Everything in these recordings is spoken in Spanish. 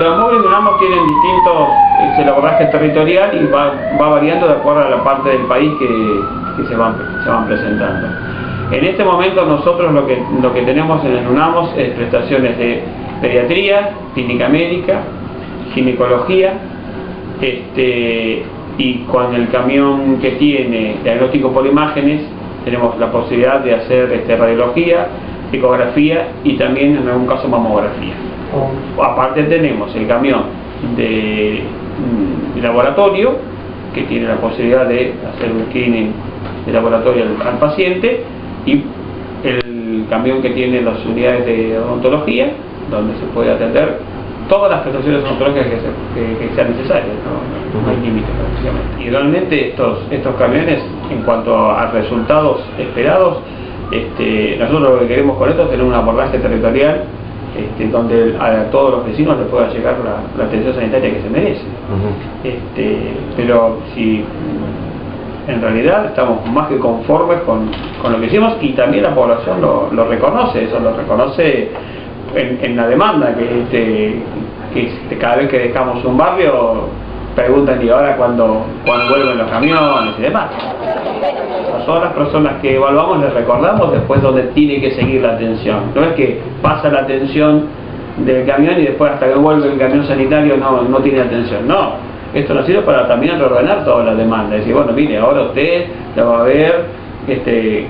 los móviles de UNAMO tienen distintos es el abordaje territorial y va, variando de acuerdo a la parte del país que, se, van, se van presentando. En este momento nosotros lo que, lo que tenemos en el UNAMOS es prestaciones de pediatría, clínica médica, ginecología, este, y con el camión que tiene diagnóstico por imágenes tenemos la posibilidad de hacer este, radiología, ecografía y también en algún caso mamografía. Oh. Aparte tenemos el camión de, mm, laboratorio que tiene la posibilidad de hacer un screening de laboratorio al, paciente y el camión que tiene las unidades de odontología donde se puede atender todas las prestaciones odontológicas que, sean necesarias, no, hay límites prácticamente. Y realmente estos, estos camiones, en cuanto a resultados esperados, este, nosotros lo que queremos con esto es tener un abordaje territorial este, donde a todos los vecinos les pueda llegar la, atención sanitaria que se merece. este, pero si en realidad estamos más que conformes con, lo que hicimos y también la población lo, reconoce, eso lo reconoce en, la demanda, que, este, que cada vez que dejamos un barrio preguntan y ahora cuando, cuando vuelven los camiones y demás. A todas las personas que evaluamos les recordamos después donde tiene que seguir la atención. No es que pasa la atención del camión y después hasta que vuelve el camión sanitario no, no tiene atención. No, esto no sirve para también reordenar toda la demanda. Decir, bueno, mire, ahora usted lo va a ver este,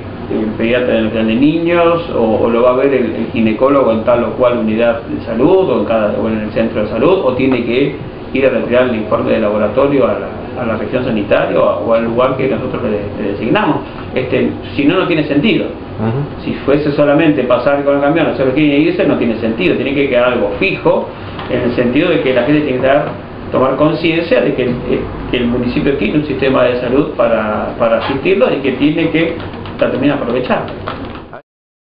pediatra en el plan de niños o, lo va a ver el, ginecólogo en tal o cual unidad de salud o en, cada, o en el centro de salud o tiene que ir a retirar el informe de laboratorio a la, a la región sanitaria o, al lugar que nosotros le, designamos. Este, si no, no tiene sentido. Si fuese solamente pasar con el camión, hacer lo que tiene irse, no tiene sentido. Tiene que quedar algo fijo en el sentido de que la gente tiene que dar, tomar conciencia de que el, municipio tiene un sistema de salud para, para asistirlo y que tiene que también aprovechar.